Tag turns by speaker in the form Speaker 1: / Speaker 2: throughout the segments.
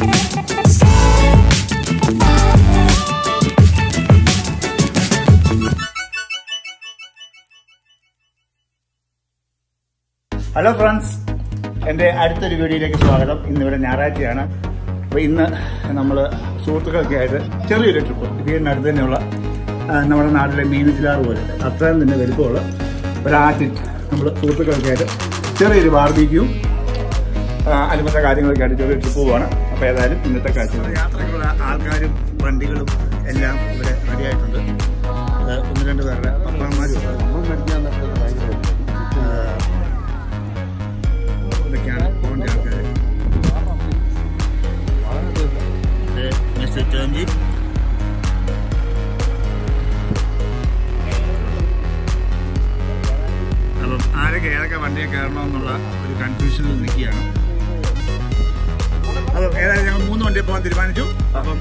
Speaker 1: Hello friends എന്റെ അടുത്തൊരു വീഡിയോയിലേക്ക് സ്വാഗതം. ഇന്നിവിടെ ഞായറാഴ്ചയാണ്. അപ്പോൾ ഇന്ന് നമ്മൾ സുഹൃത്തുക്കളൊക്കെ ആയിട്ട് ചെറിയൊരു ട്രിപ്പ് വീടിനടുത്ത് തന്നെയുള്ള നമ്മുടെ നാട്ടിലെ മീനച്ചിലാറ് പോലെ. അത്രയും തന്നെ വലുപ്പമുള്ള ഒരാറ്റിൽ നമ്മൾ സുഹൃത്തുക്കളൊക്കെ ആയിട്ട് ചെറിയൊരു വാർദ്ധിക്കും അനുബന്ധ കാര്യങ്ങളൊക്കെ ആയിട്ട് ചെറിയൊരു ട്രിപ്പ് പോവാണ്. അപ്പോൾ ഏതായാലും ഇന്നത്തെ കാഴ്ച യാത്രയ്ക്കുള്ള ആൾക്കാരും വണ്ടികളും എല്ലാം ഇവിടെ റെഡിയായിട്ടുണ്ട് ഒന്ന് രണ്ട് പേരുടെ പപ്പാന്മാരും ഇതൊക്കെയാണ് പോകേണ്ട ആൾക്കാർ അപ്പം ആരൊക്കെ ഏതൊക്കെ വണ്ടിയൊക്കെ കയറണമെന്നുള്ള ഒരു കൺഫ്യൂഷനിൽ നിൽക്കുകയാണ്. അപ്പം ഏതായാലും ഞങ്ങൾ മൂന്ന് വണ്ടി പോകാൻ തീരുമാനിച്ചു. അപ്പം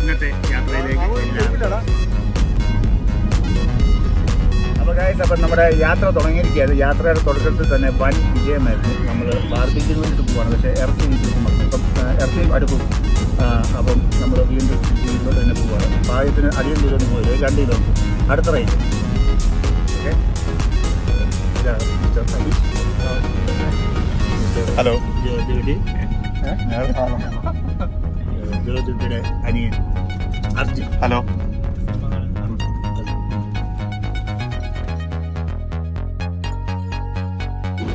Speaker 1: ഇന്നത്തെ യാത്രയിലേക്ക് അപ്പോൾ ഗായ്സ് അപ്പം നമ്മുടെ യാത്ര തുടങ്ങിയിരിക്കുകയാണ്. യാത്രയുടെ തുടക്കത്തിൽ തന്നെ വൻ വിജയമായിരുന്നു നമ്മൾ ബാർബിക്കിന് വേണ്ടിയിട്ട് പോവാണ്. പക്ഷേ ഇറച്ചി അപ്പം ഇറച്ചി അടുക്കും അപ്പം നമ്മൾ വീണ്ടും വീട്ടിലോട്ട് തന്നെ പോവാണ്. പായത്തിന് അധികം ദൂരം പോയത് രണ്ട് കിലോ അടുത്ത റേറ്റ് ഓക്കെ
Speaker 2: ഹലോ
Speaker 1: അനിയൻ. അർജുൻ.
Speaker 2: ഹലോ.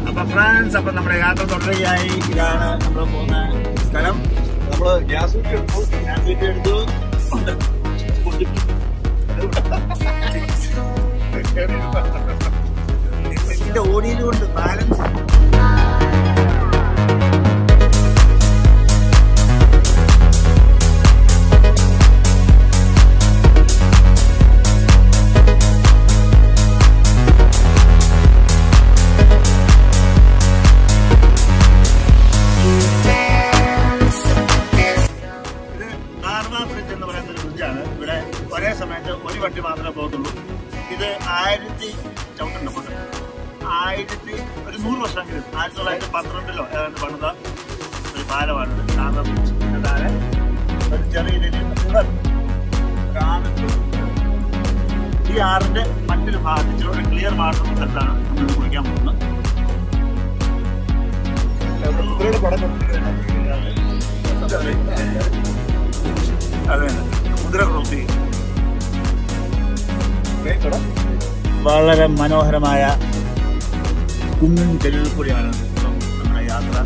Speaker 1: അപ്പൊ ഫ്രാൻസ് അപ്പൊ നമ്മുടെ യാത്ര തുടരുകയായി. ഇതാണ് നമ്മൾ പോകുന്ന സ്ഥലം.
Speaker 2: നമ്മൾ ഗ്യാസ് കുറ്റി എടുത്തു.
Speaker 1: ഗ്യാസ് വീട്ടിൽ എടുത്തു. ഓടിയതുകൊണ്ട് ബാലൻസ്. ഒരേ സമയത്ത് ഒരു വണ്ടി മാത്രമേ പോകത്തുള്ളൂ. ഇത് ആയിരത്തി ചവിട്ടുന്നുണ്ട് ആയിരത്തി ഒരു നൂറ് വർഷമെങ്കിലും ആയിരത്തി തൊള്ളായിരത്തി പന്ത്രണ്ടിലോ ഏതാണ്ട് പണിത ഒരു പാലമാണ്. താഴെ ഒരു ചെറിയ രീതിയിൽ ഈ ആറിന്റെ മറ്റൊരു ഭാഗത്ത് ഇച്ചിരി ക്ലിയർ വാട്ടർ സ്ഥലത്താണ് നമ്മൾ കുളിക്കാൻ പോകുന്നത്. അതെ. കുതിര ക്രോസ് ചെയ്യും. വളരെ മനോഹരമായ കുന്നും തെരുവിൽ കൂടിയാണ് നമ്മുടെ യാത്ര.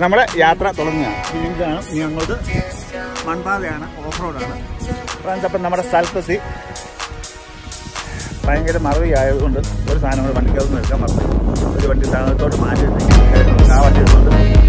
Speaker 1: നമ്മുടെ യാത്ര തുടങ്ങുകയാണ് ഇതാണ് മൺപാതയാണ് ഓഫ് റോഡാണ് ഫ്രണ്ട്സ് അപ്പം നമ്മുടെ സ്ഥലത്തെത്തി. ഭയങ്കര മറവി ആയതുകൊണ്ട് ഒരു സാധനം വണ്ടിക്കകത്ത് നിൽക്കാൻ പറഞ്ഞു. ഒരു വണ്ടി സ്ഥാനത്തോട്ട് മാറ്റി ആ വണ്ടി എടുത്തുകൊണ്ട്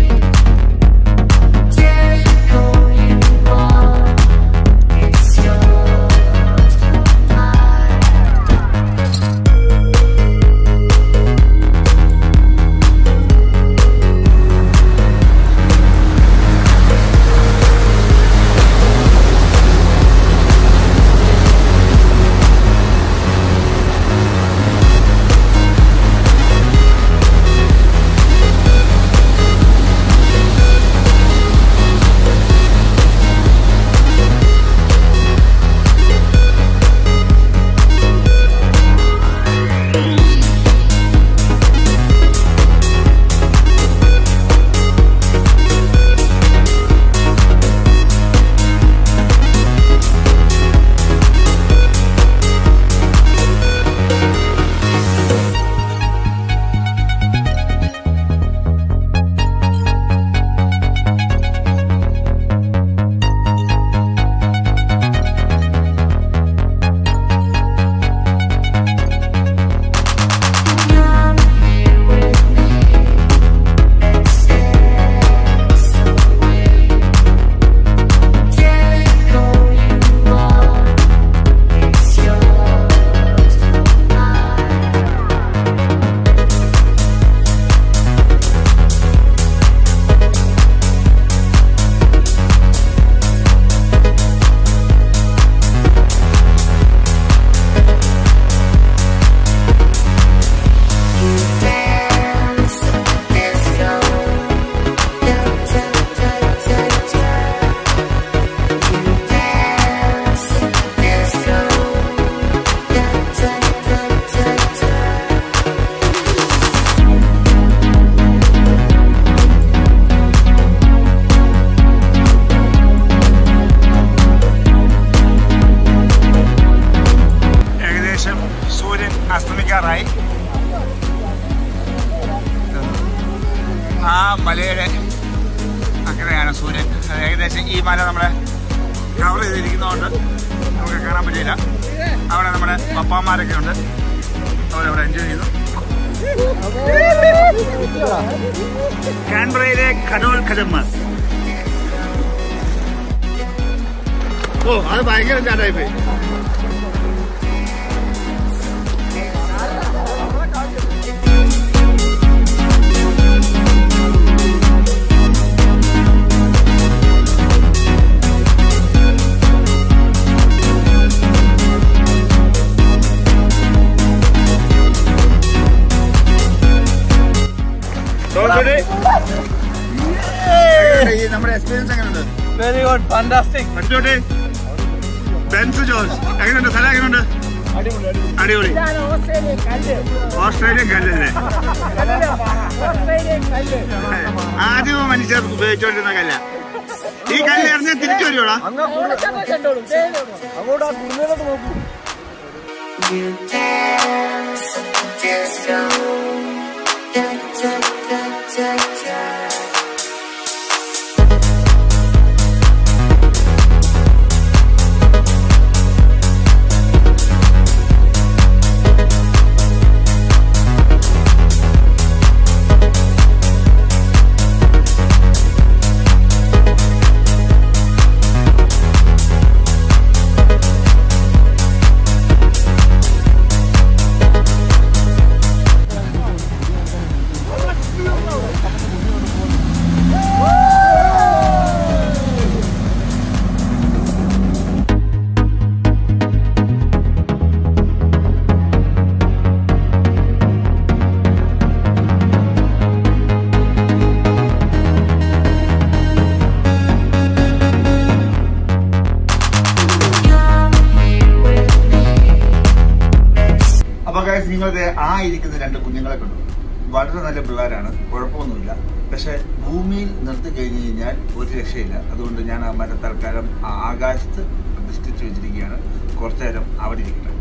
Speaker 1: പപ്പാമാരൊക്കെ ഉണ്ട്. അവരവിടെ എൻജോയ് ചെയ്തു. കാൻബ്രയിലെ ഖനോൽ ഖജമ്മ ഓ അത് ഭയങ്കര ചാട്ടായി പോയി നമ്മുടെ എക്സ്പീരിയൻസ് എങ്ങനെയുണ്ട്
Speaker 2: വെരി ഗുഡ് ഫാന്റാസ്റ്റിക്
Speaker 1: പഠിച്ചോട്ടെ ബെൻസ് ജോർജ് എങ്ങനെയുണ്ട് സ്ഥലം എങ്ങനെയുണ്ട് അടിപൊളി ഓസ്ട്രേലിയൻ കല്ലല്ലേ ആദ്യം മനുഷ്യർ ഉപയോഗിച്ചോണ്ടിരുന്ന കല്ല ഈ കല്ല് എറിഞ്ഞാൽ തിരിച്ചു വരുവോടാ
Speaker 2: അങ്ങോട്ട് ആ കുടുങ്ങിലോട്ട് നോക്കൂ
Speaker 1: അപ്പൊ നിങ്ങളത് ആ ഇരിക്കുന്ന രണ്ട് കുഞ്ഞുങ്ങളെ കണ്ടു. വളരെ നല്ല പിള്ളേരാണ് കുഴപ്പമൊന്നുമില്ല. പക്ഷെ ഭൂമിയിൽ നിർത്തി കഴിഞ്ഞു കഴിഞ്ഞാൽ ഒരു രക്ഷയില്ല. അതുകൊണ്ട് ഞാൻ ആ മരം തൽക്കാലം ആ ആകാശത്ത് പ്രതിഷ്ഠിച്ചു വെച്ചിരിക്കുകയാണ്. കുറച്ചു നേരം അവിടെ ഇരിക്കണം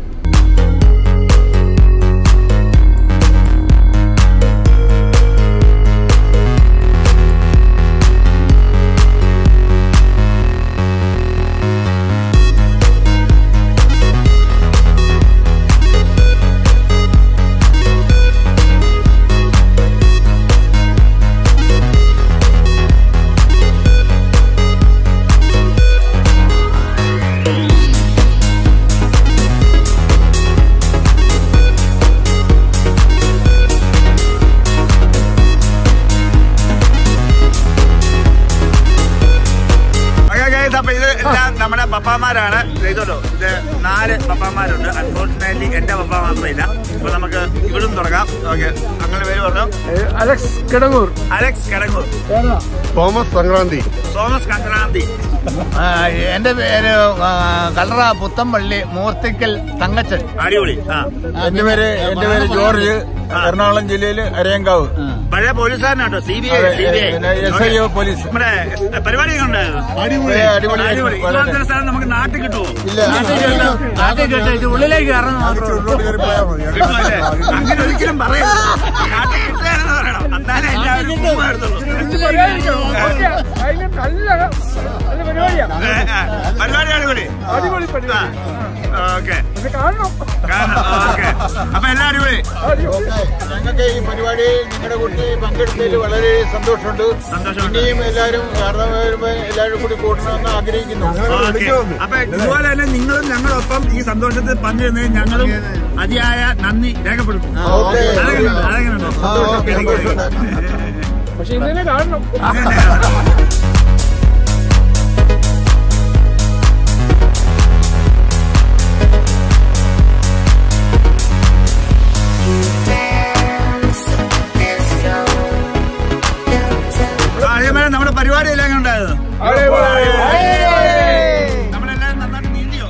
Speaker 1: Kidangoor. Alex Kidangoor. Thomas Sankranthi. Thomas Sankranthi എന്റെ പേര്
Speaker 3: കളറ കല്ലറ പുത്തമ്പള്ളി മൂർത്തിക്കൽ തങ്കച്ചൻ.
Speaker 1: അടിപൊളി. ആ.
Speaker 3: എന്റെ പേര് എന്റെ പേര് ജോർജ്. എറണാകുളം ജില്ലയിൽ അരയങ്കാവ്.
Speaker 1: പഴയ പോലീസുകാരനാട്ടോ C
Speaker 3: B
Speaker 1: I S I
Speaker 3: പിന്നെ SI പോലീസ്.
Speaker 1: നമ്മുടെ പരിപാടിയൊക്കെ ഉണ്ടായിരുന്നു
Speaker 3: അടിപൊളി.
Speaker 1: അടിപൊളി.
Speaker 3: അടിപൊളി.
Speaker 1: സ്ഥലം നമുക്ക് നാട്ടിൽ കിട്ടുമോ?
Speaker 3: ഇല്ല.
Speaker 1: നാട്ടിൽ കേട്ടോ. ഇത് ഉള്ളിലേക്ക്
Speaker 3: ഉള്ളിലോട്ട് കയറി പോയാൽ മതി.
Speaker 1: കിട്ടുമല്ലേ? അങ്ങനെ ഒരിക്കലും പറയണം പോകുമായിരുന്നുള്ളൂ
Speaker 2: അതിന് നല്ല.
Speaker 1: പരിപാടി അടിപൊളി
Speaker 2: പരിപാടി.
Speaker 1: ഓക്കെ.
Speaker 2: കാണണം.
Speaker 1: അപ്പൊ എല്ലാം അടിപൊളി.
Speaker 3: ഞങ്ങൾക്ക് ഈ പരിപാടി നിങ്ങളുടെ കുട്ടി പങ്കെടുത്തതിൽ വളരെ സന്തോഷമുണ്ട്.
Speaker 1: സന്തോഷമുണ്ട്.
Speaker 3: ഇനിയും എല്ലാവരും കാരണം വരുമ്പോ എല്ലാവരും കൂടി കൂട്ടണമെന്ന് ആഗ്രഹിക്കുന്നു.
Speaker 1: അപ്പൊ ഇതുപോലെ തന്നെ നിങ്ങളും ഞങ്ങളൊപ്പം ഈ സന്തോഷത്തിൽ പങ്കുവന്നതിന് ഞങ്ങളും അതിയായ നന്ദി രേഖപ്പെടുത്തും
Speaker 3: ഓക്കെ.
Speaker 1: അതെങ്ങനെയുണ്ട്?
Speaker 2: പക്ഷെ ഇന്നെ കാണണം
Speaker 1: നമ്മുടെ പരിപാടി എല്ലാം എങ്ങനെ ഉണ്ടായിരുന്നു നമ്മളെല്ലാരും നന്നായിട്ട് നീന്തിയോ?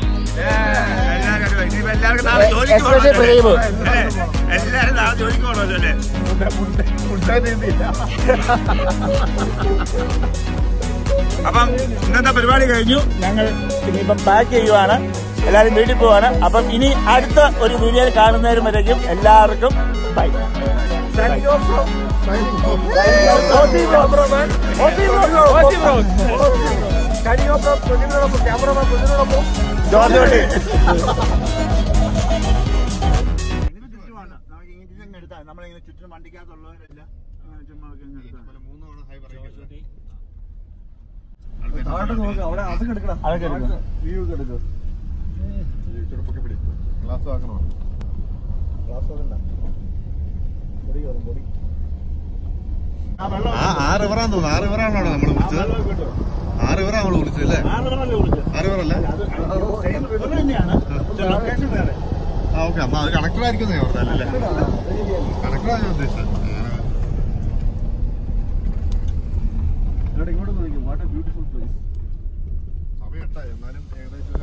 Speaker 1: എല്ലാവരും അടിപൊളി. എല്ലാവർക്കും നാളെ ജോലിക്ക് പോകണമല്ലോ അല്ലേ? എല്ലാവരും നാളെ ജോലിക്ക് പോകണമല്ലോ അല്ലേ? അപ്പം ഇന്നത്തെ പരിപാടി കഴിഞ്ഞു. ഞങ്ങൾ ഇനിയിപ്പം പാക്ക് ചെയ്യുവാണ്. എല്ലാവരും വീട്ടിൽ പോവാണ്. അപ്പം ഇനി അടുത്ത ഒരു വീഡിയോയിൽ കാണുന്നവരും വരേക്കും. എല്ലാവർക്കും ബൈ ജോർജ് വണ്ടിക്കകത്തുള്ളവരെല്ലാം. അങ്ങനെ ചുമ്മാ ഒക്കെ അങ്ങ് എടുത്താൽ അതൊക്കെ എടുക്കാം.
Speaker 4: ഗ്ലാസ് ആക്കണോ?
Speaker 1: ആ വെള്ളം
Speaker 4: ആ ആ റിവറാന്ന് തോന്നുന്നു. ആ റിവറാണോ നമ്മൾ വിളിച്ചത്
Speaker 1: ആറ് കിട്ടും.
Speaker 4: ആ റിവറാ നമ്മൾ വിളിച്ചത് അല്ലേ?
Speaker 1: ആറ്
Speaker 4: ആ റിവറല്ലേ ഓക്കെ എന്നാ അത് കണക്ടർ ആയിരിക്കും ഞാൻ പറഞ്ഞല്ലേ വാട്ട് ബ്യൂട്ടിഫുൾ പ്ലേസ് സമയം എന്നാലും ഏകദേശം